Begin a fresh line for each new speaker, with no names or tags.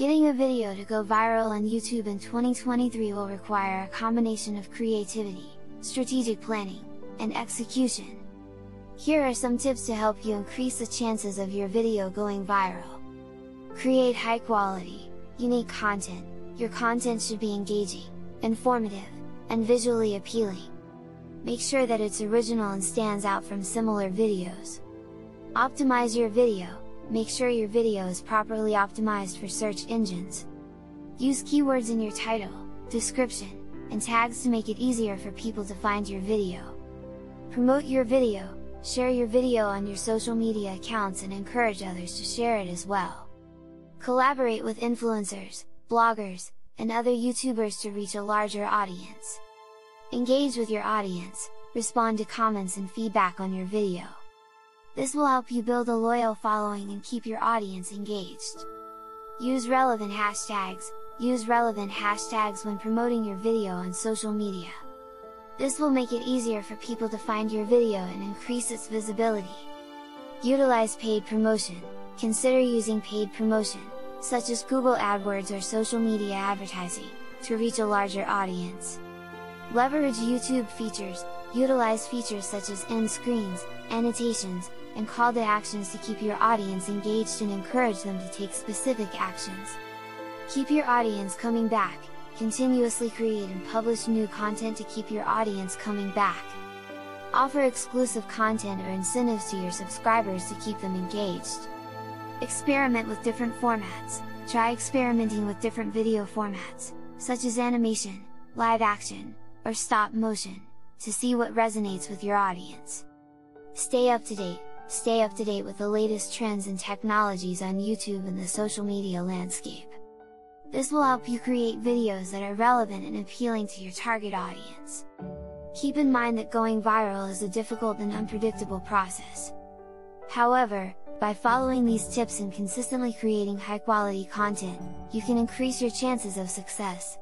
Getting a video to go viral on YouTube in 2023 will require a combination of creativity, strategic planning, and execution. Here are some tips to help you increase the chances of your video going viral. Create high quality, unique content, your content should be engaging, informative, and visually appealing. Make sure that it's original and stands out from similar videos. Optimize your video, make sure your video is properly optimized for search engines. Use keywords in your title, description, and tags to make it easier for people to find your video. Promote your video, share your video on your social media accounts and encourage others to share it as well. Collaborate with influencers, bloggers, and other YouTubers to reach a larger audience. Engage with your audience, respond to comments and feedback on your video. This will help you build a loyal following and keep your audience engaged. Use relevant hashtags, use relevant hashtags when promoting your video on social media. This will make it easier for people to find your video and increase its visibility. Utilize paid promotion, consider using paid promotion, such as Google AdWords or social media advertising, to reach a larger audience. Leverage YouTube features, utilize features such as end screens, annotations, and call to actions to keep your audience engaged and encourage them to take specific actions. Keep your audience coming back, continuously create and publish new content to keep your audience coming back. Offer exclusive content or incentives to your subscribers to keep them engaged. Experiment with different formats, try experimenting with different video formats, such as animation, live action, or stop motion, to see what resonates with your audience. Stay up to date, stay up to date with the latest trends and technologies on YouTube and the social media landscape. This will help you create videos that are relevant and appealing to your target audience. Keep in mind that going viral is a difficult and unpredictable process. However, by following these tips and consistently creating high quality content, you can increase your chances of success.